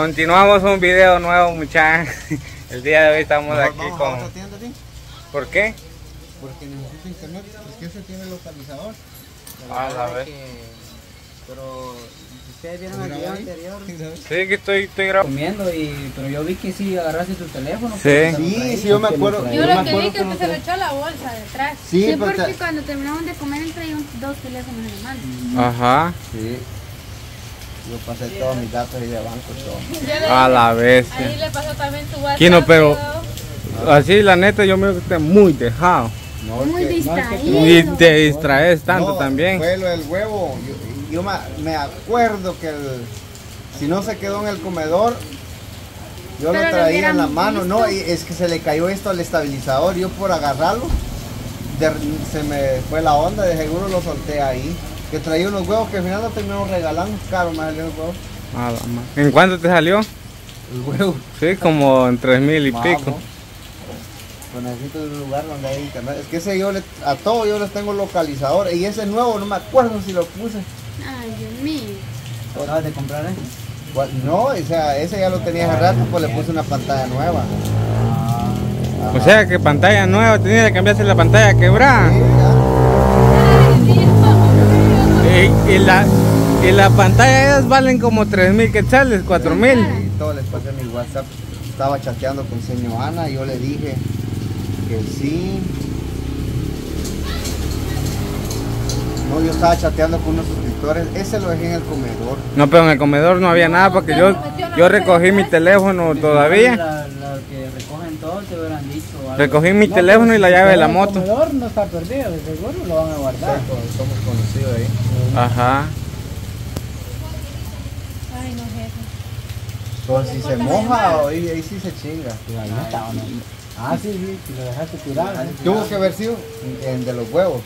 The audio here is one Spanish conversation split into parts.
Continuamos un video nuevo, muchachos. El día de hoy estamos aquí Vamos a con. otra tienda, ¿sí? ¿Por qué? Porque necesito internet, porque ese tiene localizador. Ah, la vez. Pero ustedes vieron el video anterior Sí, que estoy, estoy grabando. comiendo y pero yo vi que sí agarraste tu teléfono. Sí. Sí, sí, yo me que acuerdo. Yo lo que vi que que usted se lo echó a la bolsa detrás. Sí, Sí, porque te- cuando terminamos de comer él traía dos teléfonos en la mano. Ajá. Sí. Yo pasé todos mis datos ahí de banco y todo. A la vez. Ahí le pasó también tu WhatsApp. Kino, pero- Así, la neta, yo me está muy dejado. No, es Muy que- distraído. Y te distraes tanto No, también. Fue lo del huevo. Yo, yo me, me acuerdo que el, si no se quedó en el comedor, yo Pero lo traía en la mano. No, y es que se le cayó esto al estabilizador. Yo por agarrarlo, de- se me fue la onda. De seguro lo solté ahí. Que traía unos huevos que al final lo terminamos regalando. Caro me salió el huevo. A la ma- ¿En cuánto te salió? El huevo. Sí, como en tres mil y Vamos. pico. Pues necesito un lugar donde hay internet. Es que ese yo le, a todos yo les tengo localizador. Y ese nuevo no me acuerdo si lo puse. Ay, Dios mío. ¿Acabas de comprar eh? ¿Cuál? No, o sea, ese ya lo tenía hace rato, pues le puse una pantalla nueva. O sea que pantalla nueva, tenía que cambiarse la pantalla quebrada. Sí, Y, y la, y la pantalla esas valen como tres mil quetzales, cuatro mil. Y todo les pasé mi WhatsApp. Estaba chateando con señor Ana y yo le dije que sí. No, yo estaba chateando con unos suscriptores. Ese lo dejé en el comedor. No, pero en el comedor no había nada porque yo, yo recogí mi teléfono todavía. Te hubieran dicho. algo. Recogí mi teléfono y la llave de la moto. comedor no está perdido, de seguro lo van a guardar. Somos conocidos ahí. Ajá. Ay, no, jefe. Pues si se moja, ahí, ahí sí se chinga. Ahí está, ¿o no? Ah, sí, sí, si lo dejaste tirar. ¿eh? Tuvo que haber sido en de los huevos.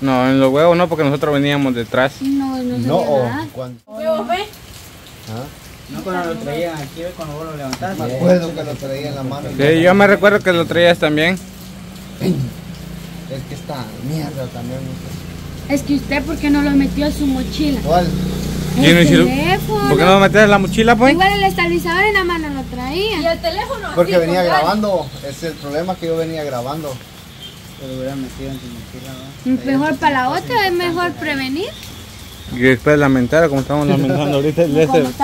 No, en los huevos no, porque nosotros veníamos detrás. No, no No, o nada. cuando. ¿Huevos, ve? ¿Ah? No cuando lo traían aquí, cuando vos lo levantaste. Me acuerdo que lo traía en la mano. y Sí, yo me recuerdo que lo traías también. Es que está mierda también. Es que usted, ¿por qué no lo metió a su mochila? ¿Cuál? ¿Y no El hicieron- teléfono. ¿Por qué no lo metes en la mochila, pues? Igual el estabilizador en la mano lo ¿Y traía. el teléfono? Porque Sí, venía grabando. Es el problema que yo venía grabando. Te lo hubieran metido en tu mochila, ¿no? Mejor para la otra, es mejor prevenir. Y después lamentar, como estamos lamentando ahorita el Como S.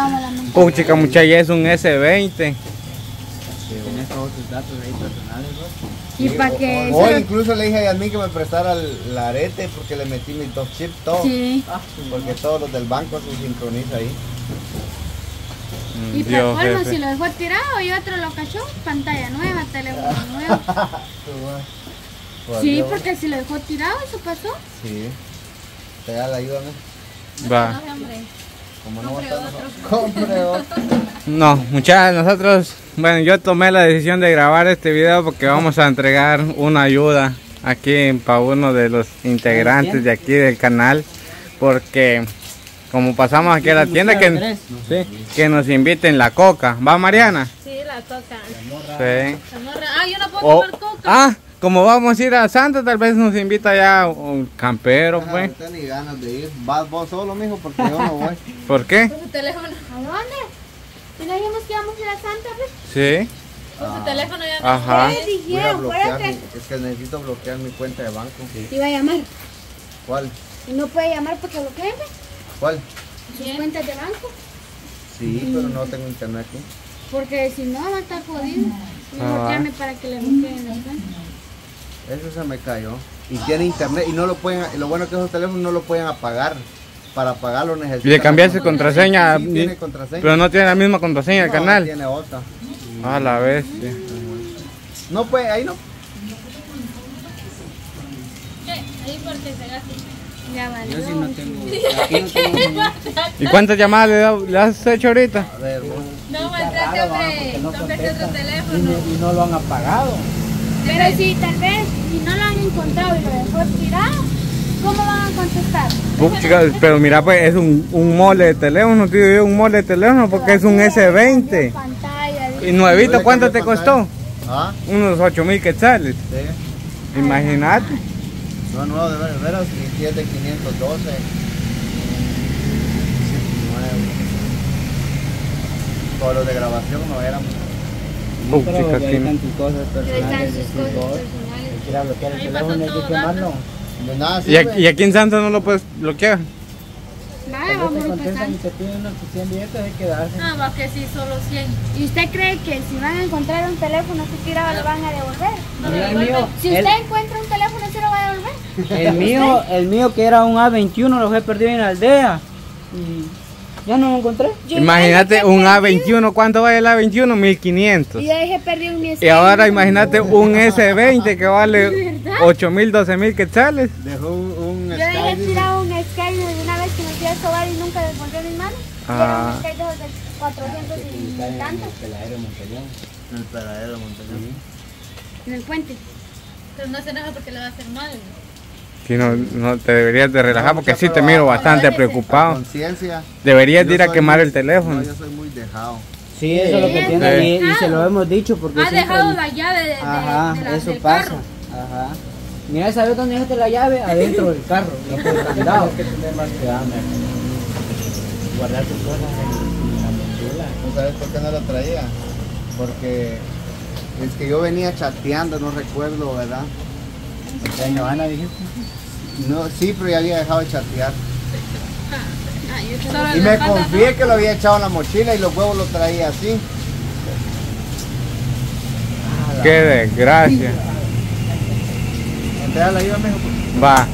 Puchica, muchacha, es un S20. Tienes todos tus datos ahí personales, vos. Y para que... Hoy incluso le dije a Yasmin que me prestara el, el arete porque le metí mis dos chips, todo. Sí. Porque todos los del banco se sincroniza ahí. Mm, Y para Dios, colmo, jefe. si lo dejó tirado y otro lo cachó, pantalla nueva, teléfono nuevo. Sí, porque si lo dejó tirado, eso pasó. Sí. Te da la ayuda, ¿no? Va. No, hombre. Como no va a Compre otro. No, muchachos, nosotros, bueno, yo tomé la decisión de grabar este video porque vamos a entregar una ayuda aquí para uno de los integrantes de aquí del canal, porque como pasamos aquí a la tienda que, sí, que nos inviten la coca, ¿va Mariana? Sí, la coca. Sí. Ah, yo no puedo tomar coca. ah, como vamos a ir a Santa, tal vez nos invita ya un campero, Ah, pues. ahorita ni ganas de ir. Vas vos solo, mijo, porque yo no voy. ¿Por qué? Con su teléfono. ¿A dónde? ¿Y no dijimos que íbamos a ir a Santa, pues? Sí. Con su teléfono ya no. Ajá. A dijeron, bloquear. mi- Es que necesito bloquear mi cuenta de banco. te iba a llamar. ¿Cuál? Y no puede llamar porque lo queme. ¿Cuál? Sus cuentas de banco. Sí, pero no tengo internet aquí. Porque si no, va a estar jodido. Mejor Ah. llame para que le bloqueen las cuentas. Eso se me cayó. Y tiene internet y no lo pueden, y lo bueno es que esos teléfonos no lo pueden apagar. Para apagarlo necesitan. Y le cambiaste contraseña, Sí, tiene contraseña. pero no tiene la misma contraseña el No, canal. Tiene otra. A la vez. No puede, ahí no. ¿Qué? Ahí porque se gasta. Ya vale. Yo sí no tengo. Aquí no tengo. ¿Y cuántas llamadas le, da- le has hecho ahorita? A ver, vos. No, maltrate, hombre. no Cómprate otro. Y, teléfono. no- y no lo han apagado. Pero si tal vez, si no lo han encontrado y lo dejó tirado, ¿cómo van a contestar? Puchica, pero mira, pues es un, un mole de teléfono, tío, yo un mole de teléfono porque es un S20. Pantalla. ¿Y nuevito cuánto te costó? Ah, Unos 8 mil quetzales. sí. Imagínate. No, no, de veras, de veras, 17, 512. 19. Todos los de grabación no eran. Uh, Pero chicas, ahí sí. están tus cosas Pero ahí están personales. sus decís cosas vos. personales. Si quiera bloquear el Ahí teléfono pasó hay que todo quemarlo. De nada Y, aquí, y aquí en Santos no lo puedes bloquear. Nada, vamos a empezar. te piden unos 100 billetes hay que darse. Ah, va que sí, solo 100. ¿Y usted cree que si van a encontrar un teléfono así tirado lo van a devolver? No el mío. Si el- usted encuentra un teléfono así lo va a devolver. El mío, el mío que era un A21 lo he perdido en la aldea. Y ya no lo encontré. Yo Imagínate un perdido. A21, ¿cuánto vale el A21? 1500. Y ya dejé perdido mi Y ahora imagínate un S20 que vale 8000, 12000 quetzales. Dejó un, un Yo dejé Sky, tirado un Skype de una vez que me fui a sobar y nunca devolvió mis manos. Y era Ah. un Skype de los de 400 y tantos El aéreo Montellón. El paradero montañón. en el puente. Pero no se enoja porque le va a hacer mal. Si no, no te deberías de relajar No, porque sí te miro bastante preocupado. Deberías de ir a soy quemar muy- el teléfono. No, yo soy muy dejado. Sí, eso es lo que tiene sí. y, y se lo hemos dicho porque Ha siempre- dejado la llave de, de, Ajá, de la- eso del pasa. carro. Ajá. Mira, ¿sabes dónde dejaste la llave? Adentro del carro, no por el candado. que tener más cuidado, Guardar tus cosas en la mochila. ¿No sabes por qué no lo traía? Porque es que yo venía chateando, no recuerdo, ¿verdad? En Johanna dijiste. No, sí, pero ya había dejado de chatear. Solo Y me confié que lo había echado en la mochila y los huevos los traía así. Qué desgracia. Entrega la ayuda, pues. Va.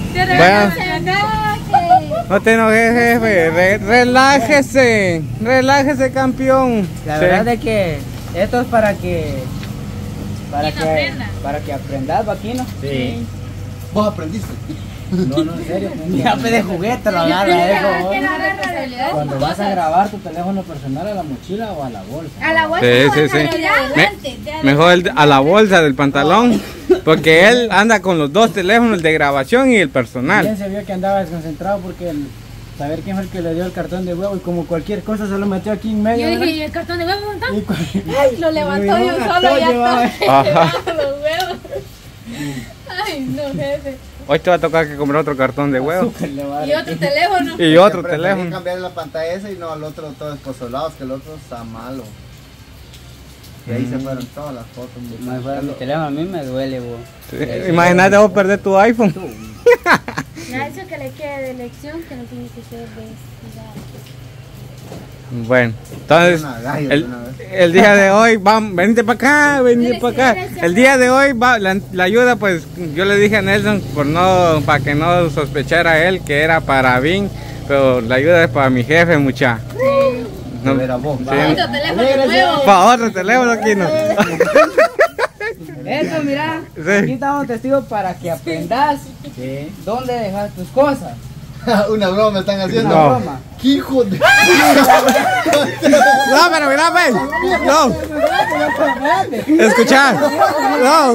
No te enojes, jefe. Re- relájese. Relájese, campeón. La Sí. verdad es que esto es para que para Que para que aprendas, vaquino. Sí. Vos aprendiste. No, no, en serio. Ya me de juguete la agarra Cuando vas a grabar tu teléfono personal a la mochila o a la bolsa. A la bolsa Sí, sí, sí. Mejor el- a la bolsa del pantalón. Porque él anda con los dos teléfonos, el de grabación y el Bien personal. se vio que andaba desconcentrado porque el, saber quién fue el que le dio el cartón de huevo y como cualquier cosa se lo metió aquí en medio. Yo dije, ¿y el cartón de huevo dónde está? Y Ay, lo levantó yo bien, solo y ya está. Huevos. Ay, no, jefe. Hoy te va a tocar que comprar otro cartón de huevo. azúcar le va a Y otro teléfono. Y otro teléfono. cambiar la pantalla esa y no al otro todo esposolado, es que el otro está malo. Y ahí se fueron todas las fotos. Mi teléfono, a mí me duele, vos. Sí, Imagínate vos perder tu iPhone. Me ha dicho que le quede de lección que no tiene que ser descuidado. Bueno, entonces el, el día de hoy, vamos, venite para acá, venite para acá. El día de hoy, va, la, la ayuda, pues yo le dije a Nelson por no, para que no sospechara él que era para Vin, pero la ayuda es para mi jefe, mucha. No, Era vos. sí, Otro teléfono nuevo. para otro teléfono aquí no. Eso, mira. Aquí estamos testigos para que aprendas dónde dejar tus cosas. Una broma me están haciendo. Una No. broma. ¿Qué hijo de.? No, pero mira, ven. No, escucha. No,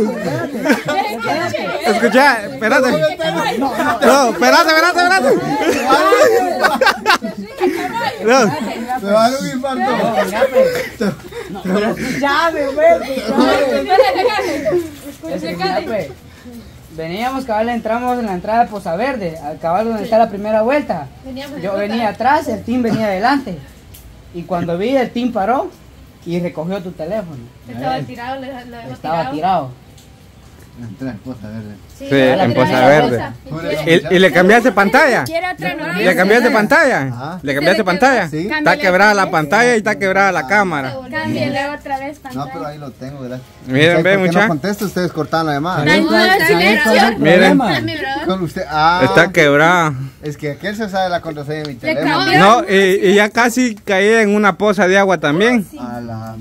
escucha, espérate. No, espérate, espérate, espérate. No. Va a dar un infarto. No, mira. No, pero escuchame, güey, escuchame. Es que, mira, pues, Veníamos, cabal, entramos en la entrada de Poza Verde, al cabal donde está la primera vuelta. Veníamos en Yo ruta. venía atrás, el team venía adelante. Y cuando vi, el team paró y recogió tu teléfono. Estaba tirado, lo dejó lo dejó Estaba tirado. Entré en Costa Verde. Sí, en Poza Verde. Y ¿Y, y le cambiaste pantalla? ¿Le cambiaste pantalla? Ajá. ¿Le cambiaste pantalla? Sí. Está quebrada la pantalla y está quebrada la cámara. Cámbiale otra vez No, pantalla. pero ahí lo tengo, ¿verdad? Miren, ve, ¿Por qué mucha. no contesto? Ustedes cortaban la llamada. No, ¿Sabes silencio. cuál es el Miren. problema? Mi brother. Con usted. Ah, Está quebrada. Es que aquel se sabe la contraseña de mi teléfono. No, y, y ya casi caí en una poza de agua también. A la.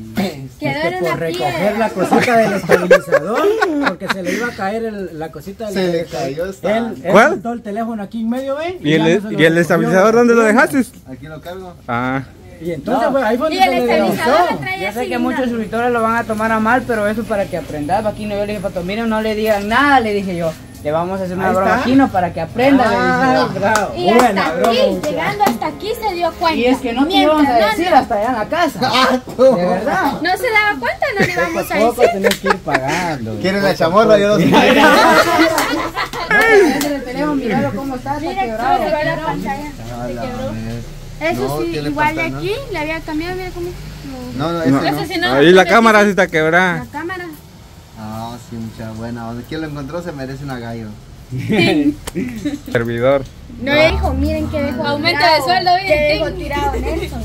Quedó Es que en por una recoger piedra. la cosita del estabilizador, porque se le iba a caer el- la cosita del Se le cayó esta. Él, él ¿Cuál? soltó el teléfono aquí en medio, ¿ve? ¿Y no el, y el estabilizador dónde lo dejaste? Aquí lo cargo. Ah, Y entonces, pues, ahí fue Y donde el se le estabilizador lo trae Yo sé que muchos ¿no? suscriptores lo van a tomar a mal, pero eso es para que aprendas. Aquí no, yo le dije, Pato, miren, no le digan nada, le dije yo. Le vamos a hacer una broma está. aquí, no, para que aprenda, Ah, bravo. Y hasta aquí, llegando hasta aquí se dio cuenta. Y es que no te Mientras íbamos a no- decir hasta allá en la casa. De verdad. No se daba cuenta, no le íbamos a Poco decir. tenés que ir pagando. ¿Quieren la chamorra? Yo no sé. el teléfono, míralo cómo está, está Mira, quebrado. la pantalla. A la vez. Eso No, sí, igual de aquí le había cambiado, mira cómo. No, no, No. ese no. No, Ahí la cámara sí está quebrada. La cámara. Ah, sí, mucha buena. onda. Quien lo encontró se merece una gallo. Servidor. No le dijo, miren que dejó Aumento tirado, de sueldo, que miren. dejó tirado Nelson.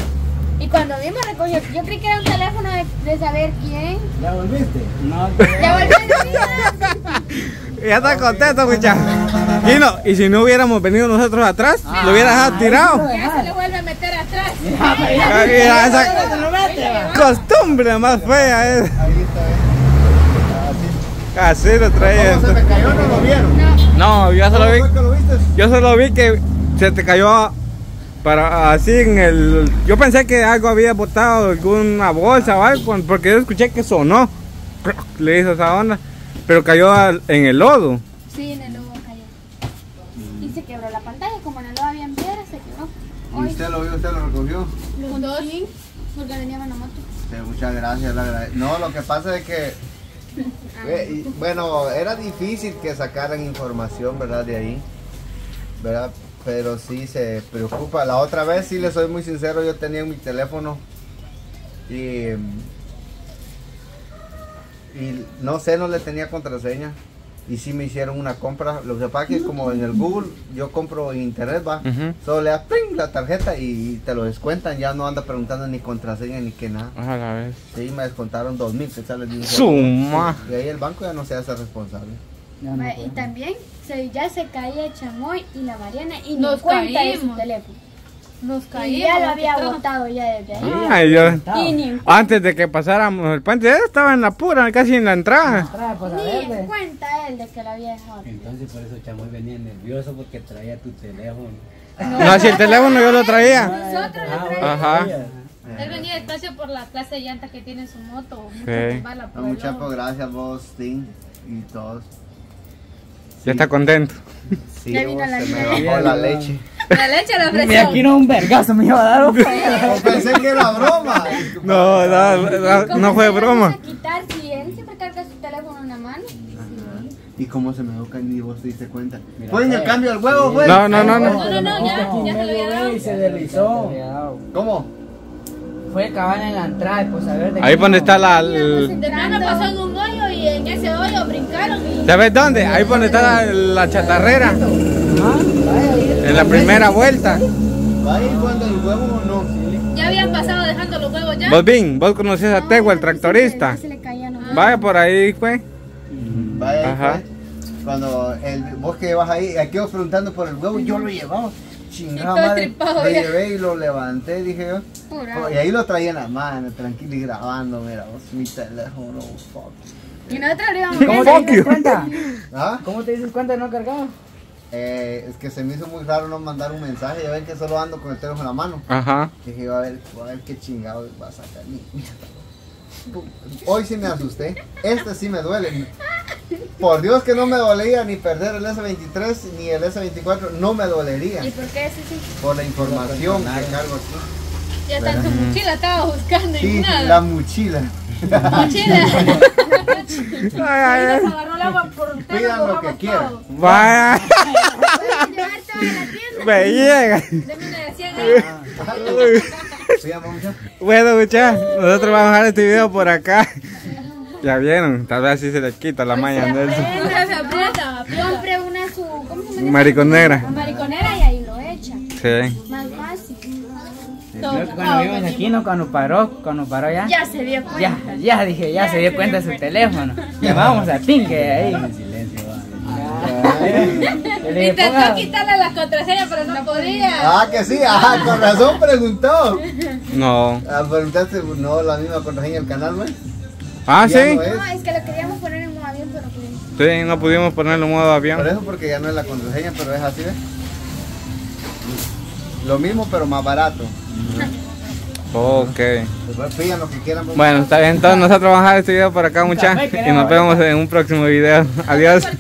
Y cuando vimos recogió, yo creí que era un teléfono de, de saber quién. ¿Ya volviste? No, Ya volví Ya está contento, muchachos. Y, no, y si no hubiéramos venido nosotros atrás, lo hubieras tirado. Ya se le vuelve a meter atrás. Mira, esa costumbre más fea es. Ahí está, Así lo Así. traía. ¿Cómo se me cayó? ¿No lo vieron? No, yo solo ¿Cómo vi, que lo viste? yo solo vi que se te cayó para así en el. Yo pensé que algo había botado alguna bolsa o algo, porque yo escuché que sonó. Le hizo esa onda, pero cayó al- en el lodo. Sí, en el lobo cayó. Y se quebró la pantalla, como en el lobo había piedras, se quebró. ¿Y usted lo vio? ¿Usted lo recogió? Los dos. Sí, porque venía en la moto. Sí, muchas gracias, agrade- No, lo que pasa es que, bueno, era difícil que sacaran información, ¿verdad? De ahí, ¿verdad? Pero sí se preocupa. La otra vez, sí le soy muy sincero, yo tenía en mi teléfono y no sé, no le tenía contraseña. Y sí me hicieron una compra. Lo que pasa es que como en el Google yo compro en internet, va. Solo le das ¡ping! la tarjeta y te lo descuentan. Ya no anda preguntando ni contraseña ni que nada. A la vez. Sí, me descontaron dos mil quetzales de un solo. Suma. Y ahí el banco ya no se hace responsable. No y también se, ya se caía Chamoy y la Mariana y Nos cuenta de su caímos. teléfono. Nos Y caímos. ya lo había botado ya desde ahí. Ay, yo. Y Antes de que pasáramos el puente, estaba en la pura, casi en la entrada. Pues, ni en cuenta él de que lo había dejado. Entonces por eso Chamoy venía nervioso porque traía tu teléfono. No, si el teléfono yo lo traía. Nosotros Ah, lo bueno, Ajá. traía. Él venía despacio por la clase de llanta que tiene en su moto. Sí. bala por No, muchas gracias vos, Tim, y todos. Ya está contento. Sí, Ya vino vos, la se me bajó la leche. La leche la Mira, ofreció. aquí no un vergazo me iba a dar. Yo pensé que era broma. No, no, no, ¿Cómo no fue broma. a quitar si él siempre carga su teléfono en la mano? ¿Y cómo se me dio ni vos te diste cuenta? Mira, ¿Ponen el pues. cambio al huevo, pues? No, no, no, no. No, no, no, ya, ya se lo había dado. Y se deslizó. ¿Cómo? Fue cabal en la entrada, pues a ver de Ahí qué donde está la. el- De nada pasó en un hoyo y en ese hoyo brincaron y ¿Sabes dónde? Ahí donde está la, la chatarrera. En la primera vuelta. ¿Va a ir cuando el huevo o no? ya habían pasado dejando los huevos ya. Vos, Vin, vos conocés a Tego, el tractorista. Vaya por ahí, fue. Vaya, Ajá. pues, Cuando el, vos que vas ahí, aquí vos preguntando por el huevo, yo lo llevaba. Chingada madre. tripado Lo llevé y lo levanté, dije yo. Oh, y ahí lo traía en la mano, tranquilo y grabando, mira, vos, mi teléfono, fuck. Y nosotros le íbamos ¿Cómo viendo. te dices cuenta? ¿Ah? ¿Cómo te dices cuenta de no cargar? Eh, es que se me hizo muy raro no mandar un mensaje, ya ven que solo ando con el teléfono en la mano. Ajá. Dije, a ver, a ver qué chingado va a sacar. Hoy sí me asusté. Este sí me duele. Por Dios que no me dolía ni perder el S23 ni el S24. No me dolería. ¿Y por qué ese sí? Por la información que cargo aquí. Ya está en su mochila, estaba buscando y Sí, nada. la mochila. Mochila. Ay, ay, ay. Nos agarró el agua por un Pidan lo que quieran. Vaya. Pueden llevar toda la tienda. Me llega. Deme una de 100 ahí. ¿Sí, mucho? Bueno, muchachos, nosotros vamos a dejar este video por acá. Ya vieron, tal vez así se les quita la maña a Nelson. Aprieta, se aprieta, aprieta. Compre una su. ¿Cómo se llama? Mariconera. Mariconera y ahí lo echa. Sí. Cuando vimos aquí, ¿no? Cuando paró, cuando paró ya. Ya se dio cuenta. Ya, ya dije, ya se dio cuenta de su teléfono. Llamamos a Pinque ahí. Dije, Intentó quitarle las contraseñas, pero no podía. Ah, que sí, ajá, con razón preguntó. No. Ah, preguntaste, no, la misma contraseña del canal, güey. Ah, Ya sí. no es. No, es que lo queríamos poner en modo avión, pero pudimos. Sí, no pudimos ponerlo en modo Por avión. eso, porque ya no es la contraseña, pero es así, ¿ves? Lo mismo, pero más barato. Ok. Pues pidan lo que quieran. pues. Bueno, está bien, entonces nosotros vamos a dejar este video por acá, muchachos. Y nos vemos en un próximo video. Adiós.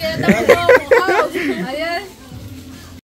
Adiós.